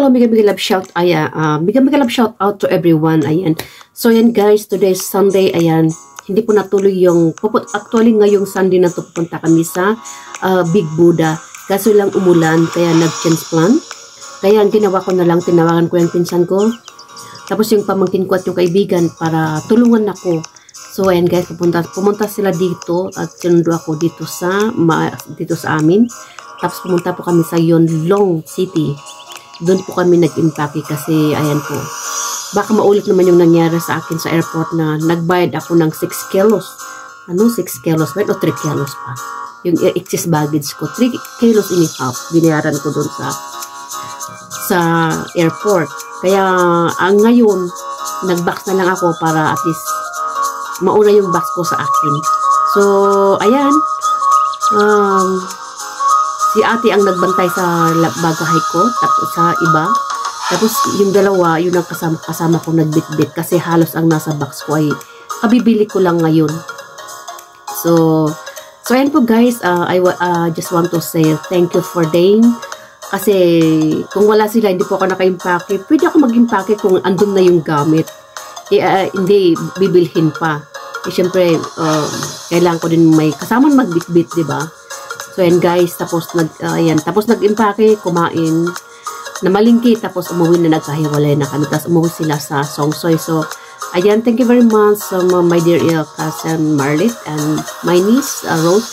Hello, mega mega love shout, ayan, uh, mega mega love shout out to everyone, ayan. So ayan guys, today is Sunday, ayan, hindi po natuloy yung, actually ngayong Sunday na to pupunta kami sa uh, Big Buddha. Kaso lang umulan, kaya nag-change plan. Kaya ang ginawa ko na lang, tinawagan ko yung pinsan ko. Tapos yung pamangkin ko at yung kaibigan para tulungan ako. So ayan guys, pupunta, pumunta sila dito at sinundo ako dito sa, ma, dito sa amin. Tapos pumunta po kami sa Yonlong City doon po kami nag-impake kasi ayan po. Baka maulit naman yung nangyari sa akin sa airport na nagbayad ako ng 6 kilos. Ano 6 kilos? Ba o 3 kilos pa? Yung excess baggage ko 3 kilos in half binayaran ko doon sa sa airport. Kaya ang ngayon nagbox na lang ako para at least mauna yung box ko sa akin. So ayan. Um, si ate ang nagbantay sa bagahay ko tapos sa iba. Tapos yung dalawa yun ang kasama, kasama ko nagbitbit kasi halos ang nasa box ko ay kabibili ko lang ngayon. So so ayan po guys uh, I uh, just want to say thank you for them kasi kung wala sila hindi po ako nakaimpake. Pwede ako magimpake kung andun na yung gamit. Eh, uh, hindi bibilhin pa. Eh syempre uh, kailangan ko din may kasama magbitbit ba So, ayan guys, tapos nag, uh, ayan, tapos nag-impake, kumain, na malingki, tapos umuwi na nagkahiwalay na kami, tapos umuwi sila sa Songsoy. So, ayan, thank you very much, um, my dear uh, cousin Marlit, and my niece, uh, Rose,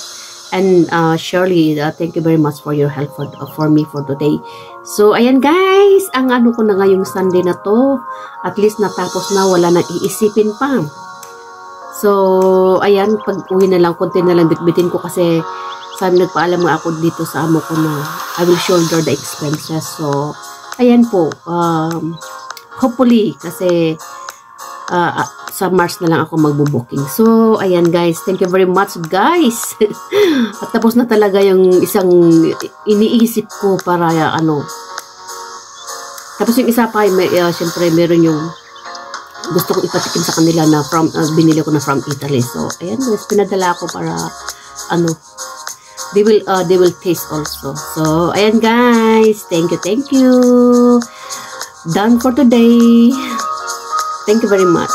and uh, Shirley, uh, thank you very much for your help for, uh, for me for today. So, ayan guys, ang ano ko na ngayong Sunday na to, at least natapos na, wala nang iisipin pa. So, ayan, pag uwi na lang, konti na lang bitbitin ko kasi sabi nagpaalam nga ako dito sa amo ko na I will shoulder the expenses. So, ayan po. Um, hopefully, kasi uh, sa March na lang ako magbo-booking. So, ayan guys. Thank you very much guys. At tapos na talaga yung isang iniisip ko para uh, ano. Tapos yung isa pa, may, uh, syempre meron yung gusto kong ipatikim sa kanila na from uh, binili ko na from Italy. So, ayan guys, pinadala ako para ano, they will uh, they will taste also. So ayan guys. Thank you thank you. Done for today. Thank you very much.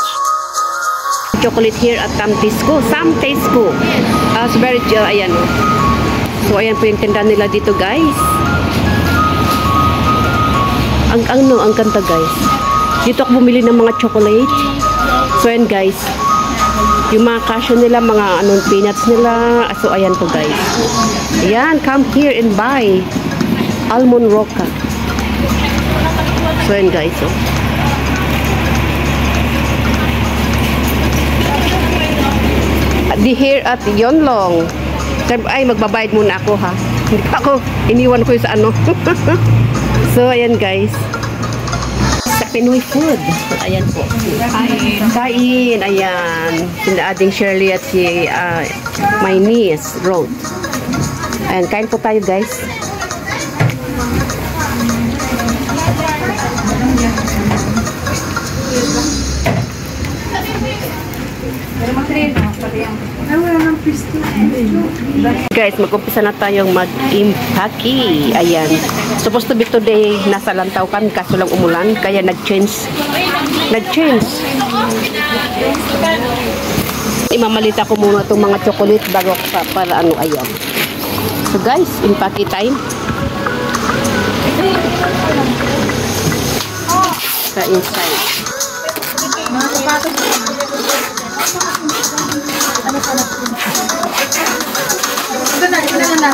Chocolate here at Sam Tisco. Sam Tisco. Uh, so very uh, ayan. So ayan po yung tinda nila dito guys. Ang ang no ang kanta guys. Dito ako bumili ng mga chocolate. So ayan guys yung mga cashew nila, mga anong peanuts nila. So, ayan po guys. Ayan, come here and buy almond roca. So, ayan guys. Oh. Di here at Yonlong. Ay, magbabayad muna ako ha. Hindi pa ako, iniwan ko yung sa ano. so, ayan guys. Pinoy food. Ayan po. Kain. Kain. Ayan. Sila ating Shirley at si uh, my niece, Rose. Ayan, kain po tayo guys. Guys, mag-umpisa na tayong mag-impaki. Ayan. Supposed to be today, nasa lantaw kami, kaso lang umulan, kaya nag-change. Nag-change. Imamalita ko muna itong mga chocolate bago pa, para ano, ayan. So guys, impaki time. Sa inside. Ito na, ito na na.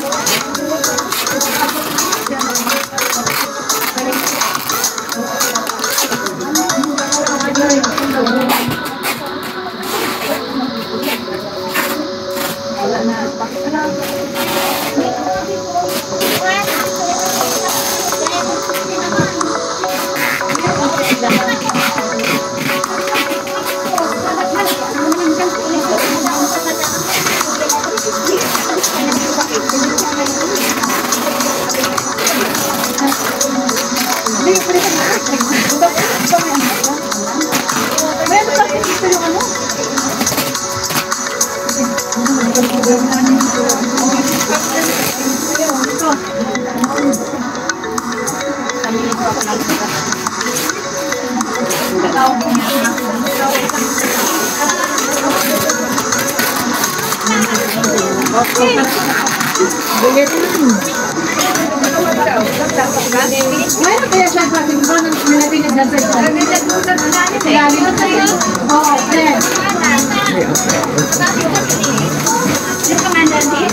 Mayroon kaya siya pati mo nang nilagay na dyan sa Ilalim na tayo. Oo, then.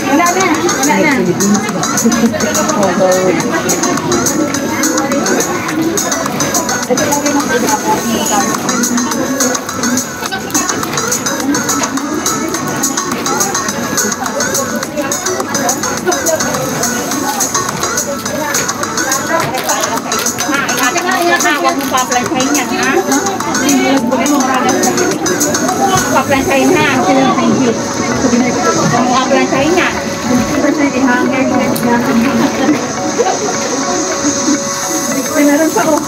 Wala na, wala na. ยังปลาปลายไฟอย่างนะนี่ยรื่องไม่มองอะรปลาปลายไฟหน้าเรื่องไฟผิดปลาปลายไฟเนี่ยไม่ใช่ทางแก้ไขนะเป็นเรื่องสนุก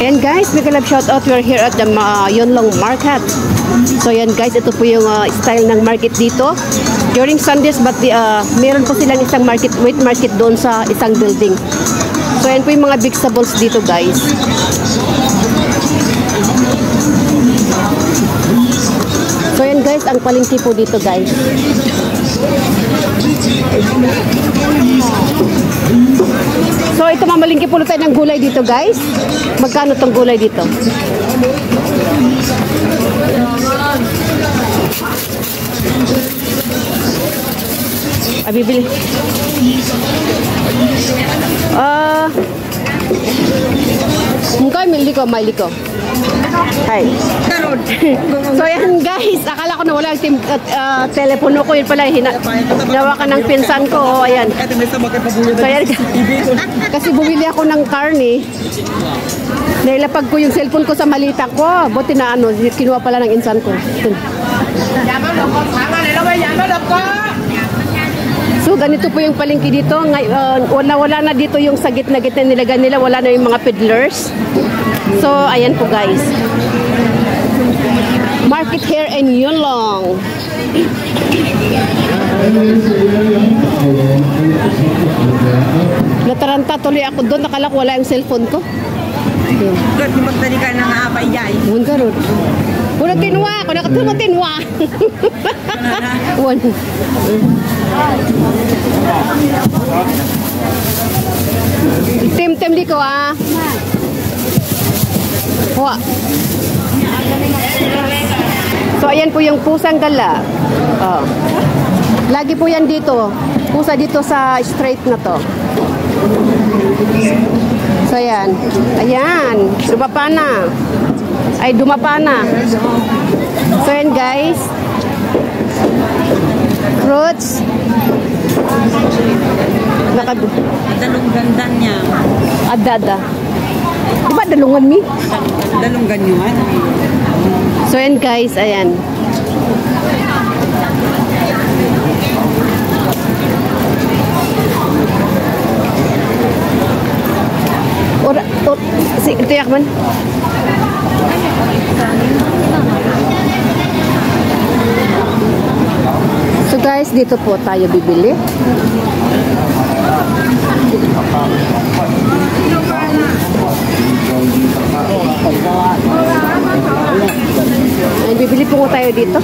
Ayan guys, mega love shout out. We're here at the uh, Yonlong Market. So ayan guys, ito po yung uh, style ng market dito. During Sundays, but the, uh, meron po silang isang market, wait market doon sa isang building. So ayan po yung mga vegetables dito guys. So ayan guys, ang palengke po dito guys. So ito mamalingki po tayo ng gulay dito guys. Magkano tong gulay dito? Ah, bibili. Ah. Mungkin mili ko, mili ko. Hi. so yan guys, akala ko na wala yung ah, telepono ko yun pala hina hinawakan ng pinsan ko. Oh, ayan. So yan, kasi bumili ako ng karne. Nailapag ko yung cellphone ko sa malita ko. Buti na ano, kinuha pala ng insan ko. Ito. Ganito po yung palengke dito. Ngay, uh, wala wala na dito yung sa gitna gitna nilagay nila, wala na yung mga peddlers. So ayan po guys. Market here in Yunlong. Nataranta tuloy ako doon, nakala ko wala yung cellphone ko. Good, magdali ka ng jay. Mun garod. Kuna tinwa, kuna katulong tinwa. Wan. Tim tim di ko ah. Wa. So ayan po yung pusang gala. Oh. Lagi po yan dito. Pusa dito sa straight na to. So ayan. Ayan. Dumapa na. Ay, dumapa na. So ayan guys. Fruits. Naka Dalong ganda niya. adada. Di ba dalungan mi? Dalong ganyuan. So ayan guys, ayan. Ora, o, si, tiyak man. So guys, dito po tayo bibili. Ay, bibili po tayo dito.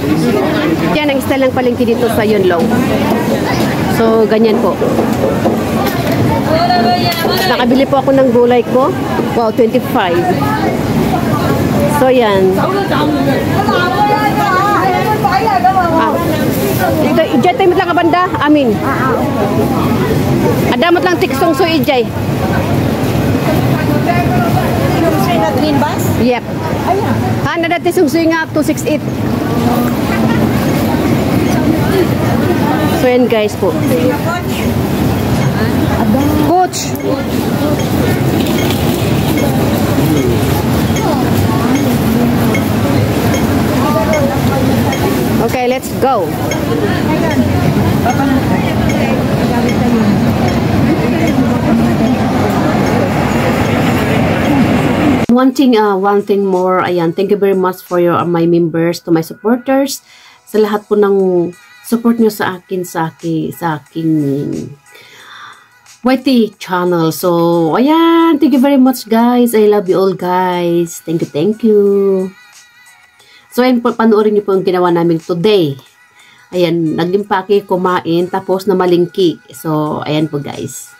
Yan ang style ng palengke dito sa Yunlong. So, ganyan po. Nakabili po ako ng gulay ko. Wow, 25. So, yan. Ah. Ito, ijay tayo lang ka banda. Amin. Adamot lang tiksong so ijay. Green bus? Yep. Ha, nadati sungsuy nga 268. So yan guys po. Coach. Okay, let's go. One thing, uh, one thing more, ayan, thank you very much for your, uh, my members, to my supporters, sa lahat po ng support nyo sa akin, sa akin, sa aking YT channel. So, ayan, thank you very much guys. I love you all guys. Thank you, thank you. So, ayan panoorin niyo po yung ginawa namin today. Ayan, naglimpake, kumain, tapos na malingki. So, ayan po guys.